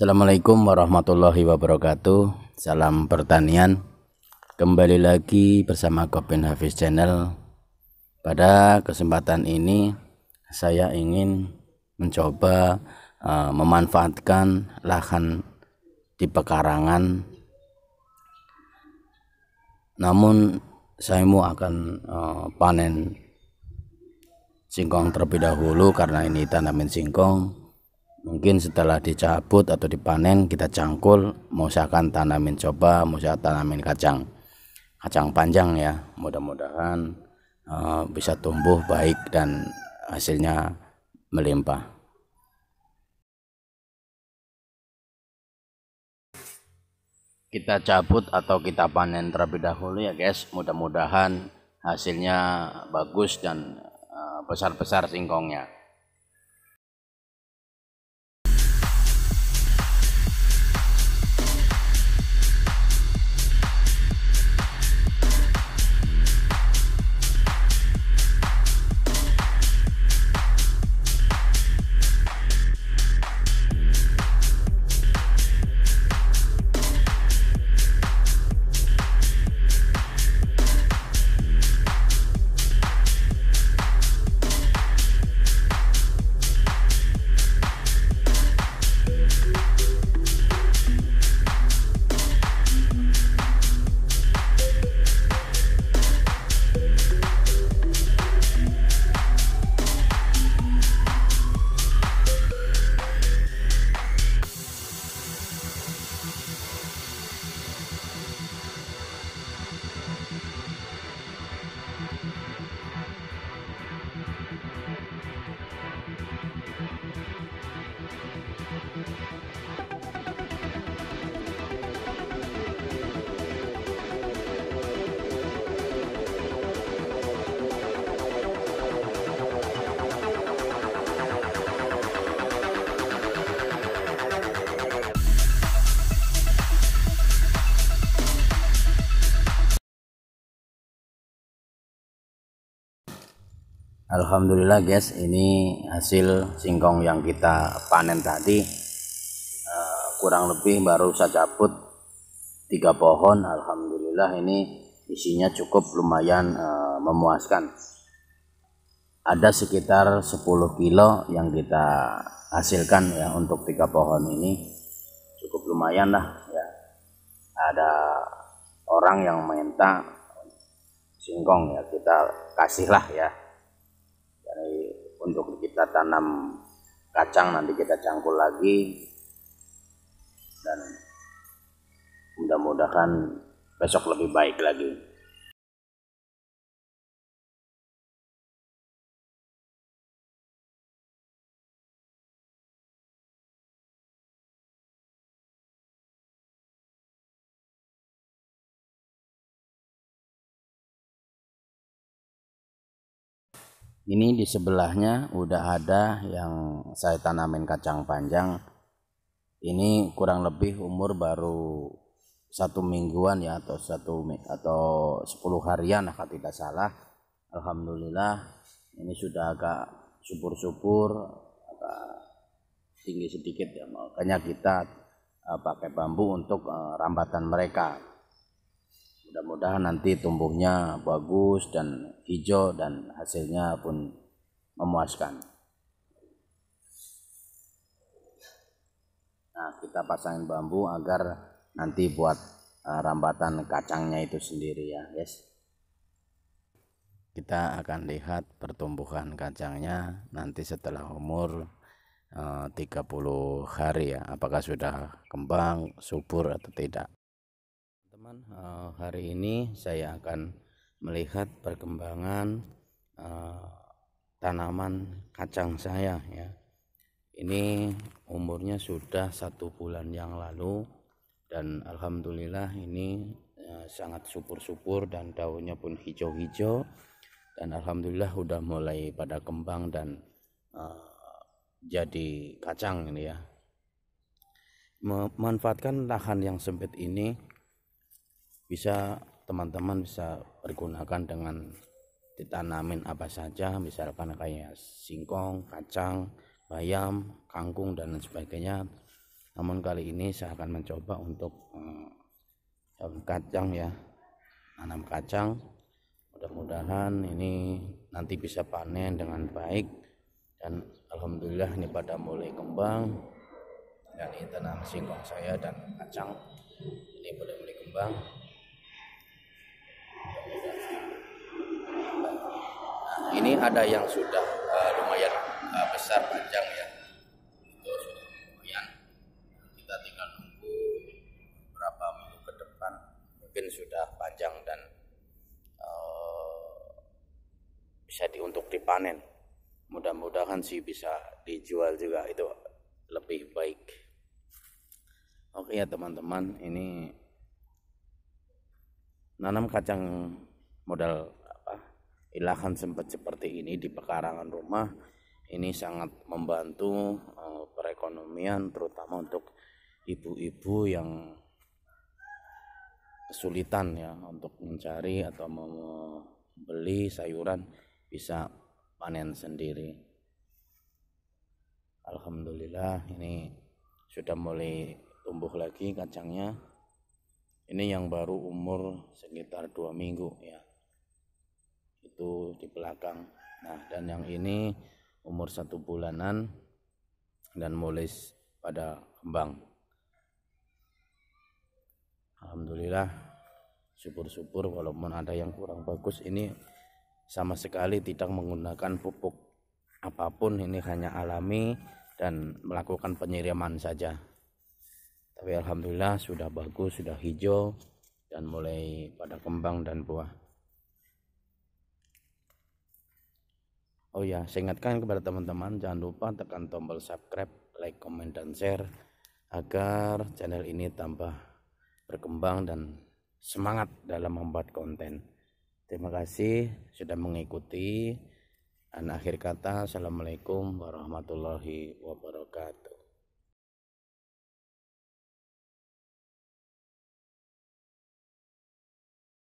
Assalamualaikum warahmatullahi wabarakatuh. Salam pertanian. Kembali lagi bersama Kopin Hafiz Channel. Pada kesempatan ini Saya ingin mencoba uh, memanfaatkan lahan di pekarangan. Namun saya mau akan uh, panen singkong terlebih dahulu karena ini tanaman singkong mungkin setelah dicabut atau dipanen kita cangkul mau usahakan tanamin coba mau usahakan tanamin kacang. Kacang panjang ya mudah-mudahan uh, bisa tumbuh baik dan hasilnya melimpah. Kita cabut atau kita panen terlebih dahulu ya guys. Mudah-mudahan hasilnya bagus dan uh, besar-besar singkongnya Alhamdulillah guys ini hasil singkong yang kita panen tadi uh, kurang lebih baru saya cabut tiga pohon. Alhamdulillah ini isinya cukup lumayan uh, memuaskan. Ada sekitar 10 kilo yang kita hasilkan ya untuk tiga pohon ini. Cukup lumayan lah ya. Ada orang yang minta singkong ya kita kasihlah ya. untuk kita tanam kacang nanti kita cangkul lagi. Dan mudah-mudahan besok lebih baik lagi ini di sebelahnya udah ada yang saya tanamin kacang panjang. Ini kurang lebih umur baru satu mingguan ya atau satu atau sepuluh harian kalau tidak salah. Alhamdulillah ini sudah agak subur-subur tinggi sedikit ya. Makanya kita uh, pakai bambu untuk uh, rambatan mereka mudah-mudahan nanti tumbuhnya bagus dan hijau dan hasilnya pun memuaskan. Nah kita pasangin bambu agar nanti buat uh, rambatan kacangnya itu sendiri ya guys kita akan lihat pertumbuhan kacangnya nanti setelah umur uh, 30 hari ya apakah sudah kembang subur atau tidak teman-teman. Uh, hari ini saya akan melihat perkembangan uh, tanaman kacang saya ya. Ini umurnya sudah satu bulan yang lalu dan Alhamdulillah ini uh, sangat subur-subur dan daunnya pun hijau-hijau dan Alhamdulillah udah mulai pada kembang dan jadi kacang ini ya. Memanfaatkan lahan yang sempit ini bisa teman-teman bisa pergunakan dengan ditanamin apa saja misalkan kayak singkong, kacang, bayam, kangkung dan sebagainya. Namun kali ini saya akan mencoba untuk eh, kacang ya. Nanam kacang. Mudah-mudahan ini nanti bisa panen dengan baik. Dan Alhamdulillah ini pada mulai kembang. Dan ini tanam singkong saya dan kacang. Ini boleh mulai kembang ini ada yang sudah uh, lumayan uh, besar panjang ya. Itu sudah lumayan. Kita tinggal nunggu berapa minggu ke depan. Mungkin sudah panjang dan uh, bisa di untuk dipanen. Mudah-mudahan sih bisa dijual juga. Itu lebih baik. Oke ya teman-teman, ini nanam kacang modal? Ilahan sempat seperti ini di pekarangan rumah. Ini sangat membantu uh, perekonomian terutama untuk ibu-ibu yang kesulitan ya untuk mencari atau membeli sayuran bisa panen sendiri. Alhamdulillah ini sudah mulai tumbuh lagi kacangnya. Ini yang baru umur sekitar dua minggu ya itu di belakang. Nah dan yang ini umur satu bulanan dan mulai pada kembang. Alhamdulillah syukur-syukur walaupun ada yang kurang bagus ini sama sekali tidak menggunakan pupuk apa pun ini hanya alami dan melakukan penyiraman saja. Tapi alhamdulillah sudah bagus sudah hijau dan mulai pada kembang dan buah oh ya saya ingatkan kepada teman-teman jangan lupa tekan tombol subscribe like comment dan share agar channel ini tambah berkembang dan semangat dalam membuat konten. Terima kasih sudah mengikuti. Dan akhir kata assalamualaikum warahmatullahi wabarakatuh